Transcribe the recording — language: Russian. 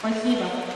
Спасибо.